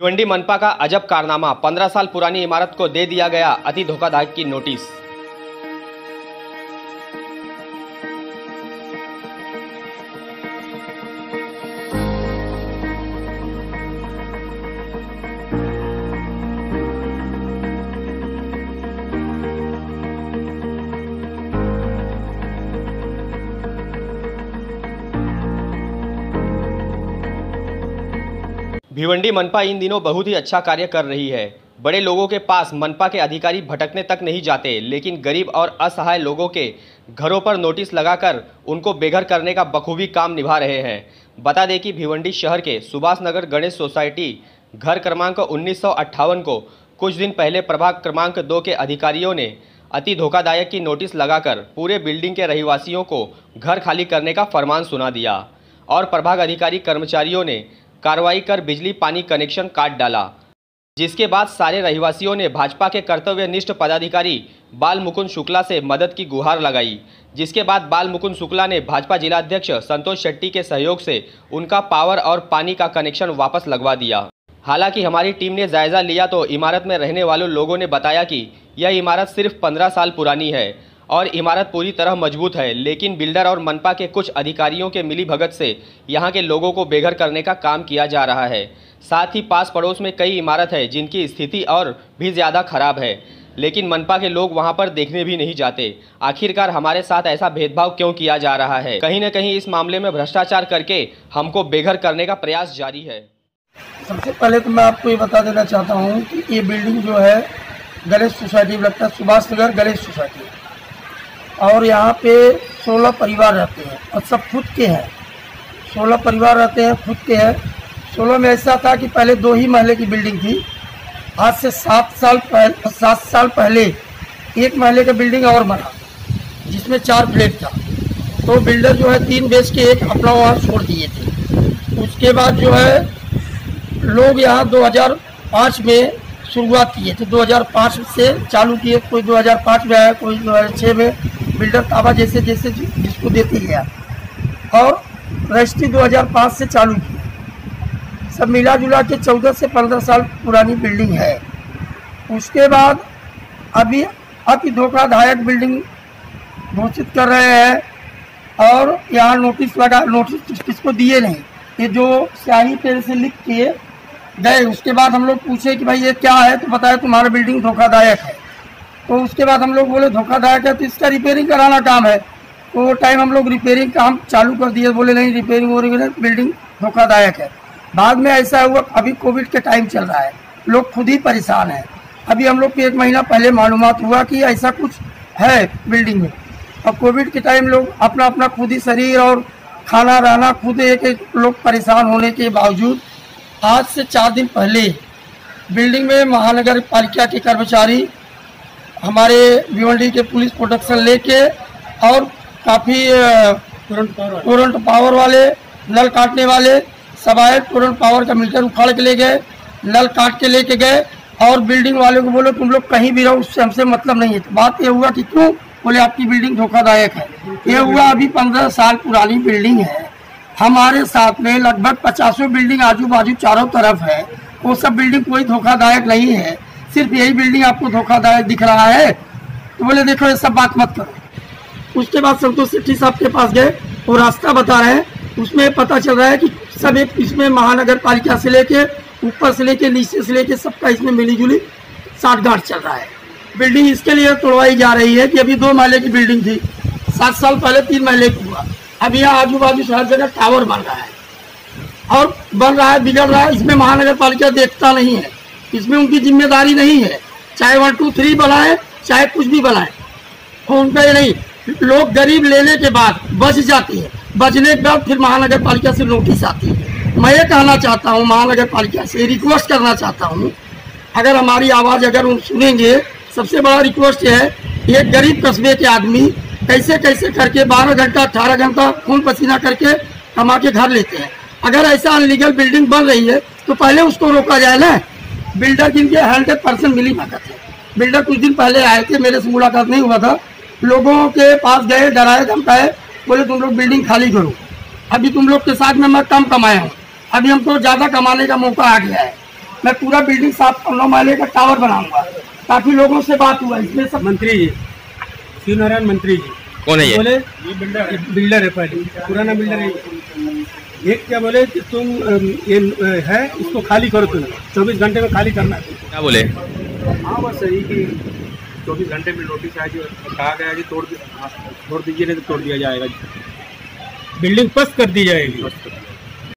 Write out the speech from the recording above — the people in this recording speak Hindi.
भिवंडी मनपा का अजब कारनामा। 15 साल पुरानी इमारत को दे दिया गया अति धोखाधड़ी की नोटिस। भिवंडी मनपा इन दिनों बहुत ही अच्छा कार्य कर रही है। बड़े लोगों के पास मनपा के अधिकारी भटकने तक नहीं जाते, लेकिन गरीब और असहाय लोगों के घरों पर नोटिस लगाकर उनको बेघर करने का बखूबी काम निभा रहे हैं। बता दें कि भिवंडी शहर के सुभाष नगर गणेश सोसाइटी घर क्रमांक उन्नीस सौ अट्ठावन को कुछ दिन पहले प्रभाग क्रमांक दो के अधिकारियों ने अति धोखादायक की नोटिस लगाकर पूरे बिल्डिंग के रहिवासियों को घर खाली करने का फरमान सुना दिया और प्रभाग अधिकारी कर्मचारियों ने कार्रवाई कर बिजली पानी कनेक्शन काट डाला, जिसके बाद सारे रहवासियों ने भाजपा के कर्तव्यनिष्ठ पदाधिकारी बाल मुकुंद शुक्ला से मदद की गुहार लगाई, जिसके बाद बाल मुकुंद शुक्ला ने भाजपा जिलाध्यक्ष संतोष शेट्टी के सहयोग से उनका पावर और पानी का कनेक्शन वापस लगवा दिया। हालाँकि हमारी टीम ने जायजा लिया तो इमारत में रहने वाले लोगों ने बताया कि यह इमारत सिर्फ़ 15 साल पुरानी है और इमारत पूरी तरह मज़बूत है, लेकिन बिल्डर और मनपा के कुछ अधिकारियों के मिली भगत से यहाँ के लोगों को बेघर करने का काम किया जा रहा है। साथ ही पास पड़ोस में कई इमारत है, जिनकी स्थिति और भी ज़्यादा खराब है, लेकिन मनपा के लोग वहाँ पर देखने भी नहीं जाते। आखिरकार हमारे साथ ऐसा भेदभाव क्यों किया जा रहा है? कहीं न कहीं इस मामले में भ्रष्टाचार करके हमको बेघर करने का प्रयास जारी है। सबसे पहले तो मैं आपको ये बता देना चाहता हूँ कि ये बिल्डिंग जो है, गणेश सोसाइटी, लगता है सुभाष नगर गणेश सोसाइटी। और यहाँ पे 16 परिवार रहते हैं और सब खुद के हैं। 16 परिवार रहते हैं, खुद के हैं। 16 में ऐसा था कि पहले दो ही महले की बिल्डिंग थी। आज से सात साल पहले, सात साल पहले एक महले का बिल्डिंग और बना, जिसमें चार फ्लेट था। तो बिल्डर जो है तीन बेच के एक अपना वहाँ छोड़ दिए थे। उसके बाद जो है लोग यहाँ 2005 में शुरुआत किए थे। 2005 से चालू किए। कोई 2005 में आया, कोई 2006 में। बिल्डर ताबा जैसे जैसे जिसको देते गया और रजिस्ट्री 2005 से चालू की। सब मिला जुला के 14 से 15 साल पुरानी बिल्डिंग है। उसके बाद अभी अति धोखादायक बिल्डिंग घोषित कर रहे हैं और यहाँ नोटिस लगा, नोटिस किसको दिए नहीं। ये जो स्याही पेड़ से लिख के गए, उसके बाद हम लोग पूछे कि भाई ये क्या है? तो बताया तुम्हारा बिल्डिंग धोखादायक है। तो उसके बाद हम लोग बोले धोखादायक है तो इसका रिपेयरिंग कराना काम है। तो वो टाइम हम लोग रिपेयरिंग काम चालू कर दिए, बोले, नहीं रिपेयरिंग हो रही बिल्डिंग धोखादायक है। बाद में ऐसा हुआ, अभी कोविड के टाइम चल रहा है। लोग खुद ही परेशान हैं। अभी हम लोग को एक महीना पहले मालूम हुआ कि ऐसा कुछ है बिल्डिंग में। और कोविड के टाइम लोग अपना अपना खुद ही शरीर और खाना, रहना, खुद एक एक लोग परेशान होने के बावजूद, आज से चार दिन पहले बिल्डिंग में महानगर पालिका के कर्मचारी हमारे भिवंडी के पुलिस प्रोटेक्शन लेके और काफ़ी तुरंत पावर वाले। नल काटने वाले सब आए तुरंत पावर का मीटर उखाड़ के ले गए नल काट के लेके गए और बिल्डिंग वाले को बोलो तुम लोग कहीं भी रहो उससे हमसे मतलब नहीं है। तो बात ये हुआ कि क्यों? बोले आपकी बिल्डिंग धोखादायक है। ये हुआ अभी पंद्रह साल पुरानी बिल्डिंग है। हमारे साथ में लगभग पचासों बिल्डिंग आजू बाजू चारों तरफ़ है। वो सब बिल्डिंग कोई धोखादायक नहीं है। सिर्फ़ यही बिल्डिंग आपको धोखादायक दिख रहा है। तो बोले, देखो, ये सब बात मत करो। उसके बाद संतोष सेट्टी साहब के पास गए वो रास्ता बता रहे हैं। उसमें पता चल रहा है कि सब एक इसमें महानगर पालिका से लेके, ऊपर से लेके, नीचे से लेके, सबका इसमें मिली जुली साठ गांठ चल रहा है। बिल्डिंग इसके लिए तोड़वाई जा रही है कि अभी दो महले की बिल्डिंग थी। सात साल पहले तीन महले की हुआ। अब यहाँ आजू बाजू हर जगह टावर बन रहा है। और बन रहा है, बिगड़ रहा है, इसमें महानगर पालिका देखता नहीं है। इसमें उनकी ज़िम्मेदारी नहीं है। चाहे वन टू थ्री बनाए चाहे कुछ भी बनाए फ़ोन पे नहीं। लोग गरीब लेने के बाद बच जाती है। बचने के बाद फिर महानगर पालिका से नोटिस आती है। मैं ये कहना चाहता हूँ महानगर पालिका से रिक्वेस्ट करना चाहता हूँ, अगर हमारी आवाज़ अगर उन सुनेंगे, सबसे बड़ा रिक्वेस्ट है एक गरीब कस्बे के आदमी कैसे कैसे करके बारह घंटा, अठारह घंटा खून पसीना करके कमा के घर लेते हैं। अगर ऐसा अनलीगल बिल्डिंग बन रही है तो पहले उसको रोका जाए ना। बिल्डर जिनके हंड्रेड परसेंट मिली भगत है बिल्डर कुछ दिन पहले आए थे मेरे से मुलाकात नहीं हुआ था। लोगों के पास गए डराए धमकाए बोले तुम लोग बिल्डिंग खाली करो। अभी तुम लोग के साथ में मैं कम कमाया हूँ। अभी हमको ज़्यादा कमाने का मौका आ गया है। मैं पूरा बिल्डिंग साफ़ कर नौ माले का टावर बनाऊँगा। काफ़ी लोगों से बात हुआ इसमें सब मंत्री जी शिव नारायण मंत्री जी। कौन है बोले ये बिल्डर बिल्डर है पहले। पुराना बिल्डर है एक क्या बोले कि तुम ये है इसको खाली करो तुम। चौबीस घंटे में खाली करना है। क्या बोले? हाँ बस यही कि चौबीस घंटे में नोटिस आया जो कहा गया कि तोड़ दी- हाँ, तोड़ दीजिए नहीं तो तोड़ दिया जाएगा बिल्डिंग पस्त कर दी जाएगी।